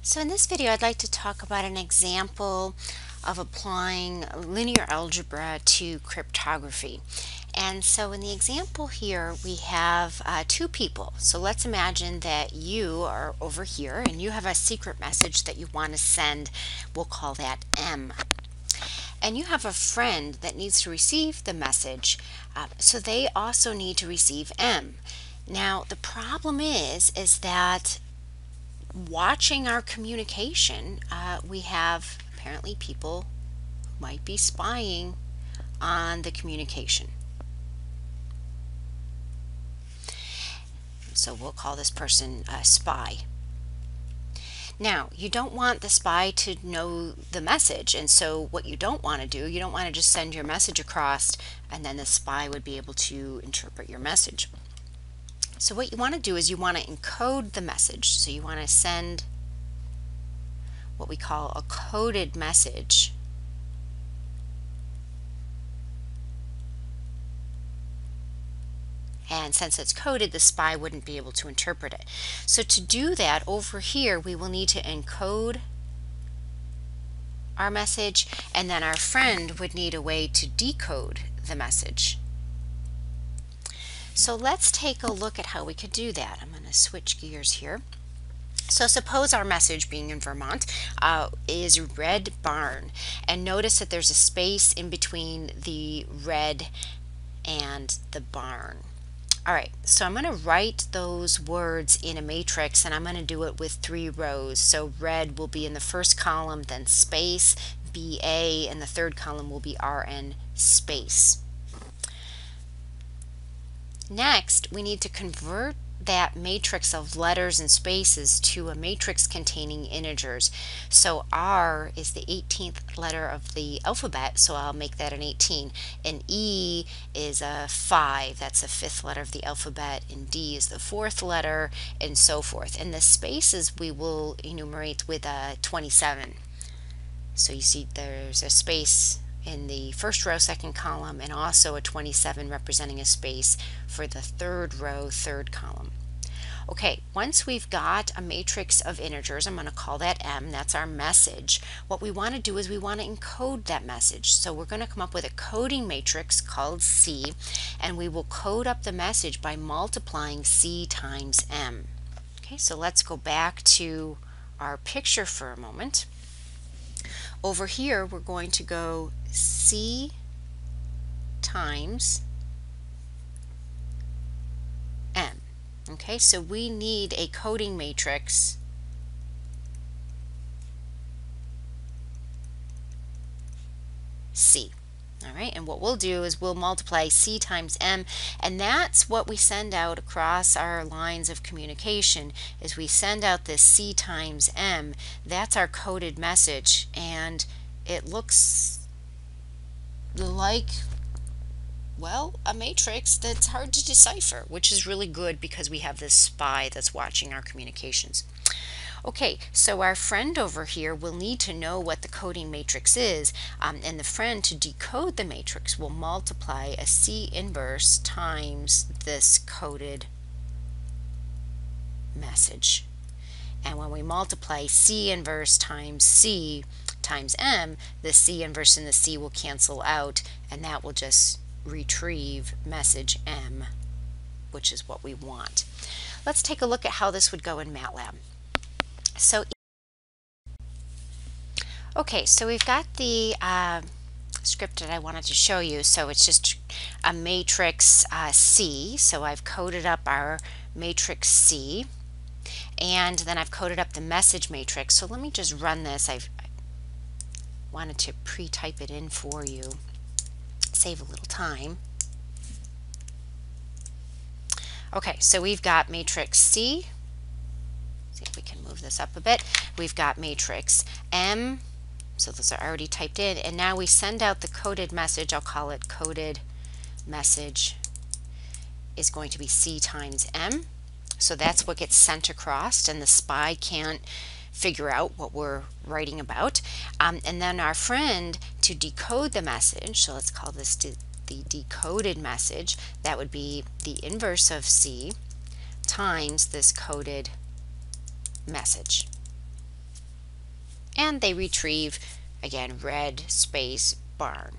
So in this video I'd like to talk about an example of applying linear algebra to cryptography. And so in the example here we have uh, two people. So let's imagine that you are over here and you have a secret message that you want to send. We'll call that M. And you have a friend that needs to receive the message. Uh, so they also need to receive M. Now the problem is, is that watching our communication, uh, we have apparently people who might be spying on the communication. So we'll call this person a spy. Now, you don't want the spy to know the message, and so what you don't want to do, you don't want to just send your message across and then the spy would be able to interpret your message. So what you want to do is you want to encode the message. So you want to send what we call a coded message. And since it's coded, the spy wouldn't be able to interpret it. So to do that, over here, we will need to encode our message, and then our friend would need a way to decode the message. So let's take a look at how we could do that. I'm going to switch gears here. So suppose our message being in Vermont uh, is red barn and notice that there's a space in between the red and the barn. All right, so I'm going to write those words in a matrix and I'm going to do it with three rows. So red will be in the first column, then space, BA, and the third column will be RN space. Next, we need to convert that matrix of letters and spaces to a matrix containing integers. So R is the 18th letter of the alphabet, so I'll make that an 18. And E is a 5, that's the fifth letter of the alphabet, and D is the fourth letter, and so forth. And the spaces we will enumerate with a 27. So you see there's a space in the first row, second column, and also a 27 representing a space for the third row, third column. Okay, once we've got a matrix of integers, I'm going to call that M, that's our message. What we want to do is we want to encode that message. So we're going to come up with a coding matrix called C, and we will code up the message by multiplying C times M. Okay, so let's go back to our picture for a moment. Over here, we're going to go C times M. Okay, so we need a coding matrix C. All right, and what we'll do is we'll multiply C times M, and that's what we send out across our lines of communication, is we send out this C times M. That's our coded message, and it looks like well, a matrix that's hard to decipher, which is really good because we have this spy that's watching our communications. Okay, so our friend over here will need to know what the coding matrix is, um, and the friend to decode the matrix will multiply a C inverse times this coded message. And when we multiply C inverse times C times M, the C inverse and the C will cancel out, and that will just retrieve message M, which is what we want. Let's take a look at how this would go in MATLAB. So, okay, so we've got the uh, script that I wanted to show you. So it's just a matrix uh, C. So I've coded up our matrix C. And then I've coded up the message matrix. So let me just run this. I've I wanted to pre-type it in for you. Save a little time. Okay, so we've got matrix C see if we can move this up a bit. We've got matrix M, so those are already typed in, and now we send out the coded message, I'll call it coded message is going to be C times M. So that's what gets sent across and the spy can't figure out what we're writing about. Um, and then our friend to decode the message, so let's call this de the decoded message, that would be the inverse of C times this coded message. And they retrieve, again, red space barn.